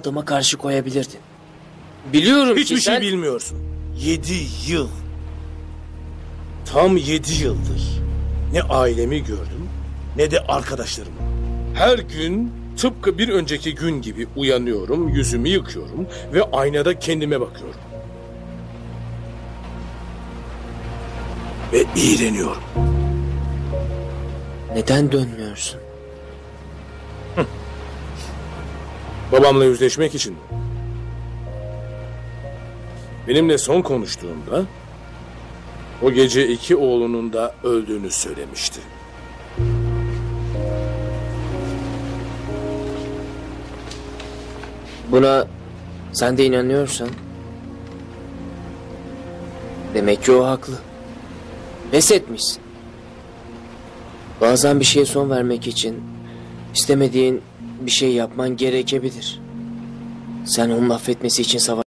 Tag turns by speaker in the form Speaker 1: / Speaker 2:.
Speaker 1: adama karşı koyabilirdin. Biliyorum
Speaker 2: Hiçbir
Speaker 1: ki
Speaker 2: şey
Speaker 1: sen...
Speaker 2: bilmiyorsun. Yedi yıl. Tam yedi yıldır. Ne ailemi gördüm ne de arkadaşlarımı. Her gün tıpkı bir önceki gün gibi uyanıyorum, yüzümü yıkıyorum ve aynada kendime bakıyorum. Ve iğreniyorum.
Speaker 1: Neden dönmüyorsun?
Speaker 2: Babamla yüzleşmek için? Benimle son konuştuğumda o gece iki oğlunun da öldüğünü söylemişti.
Speaker 1: Buna sen de inanıyorsan... Demek ki o haklı. Pes etmişsin. Bazen bir şeye son vermek için istemediğin bir şey yapman gerekebilir. Sen onun affetmesi için savaş...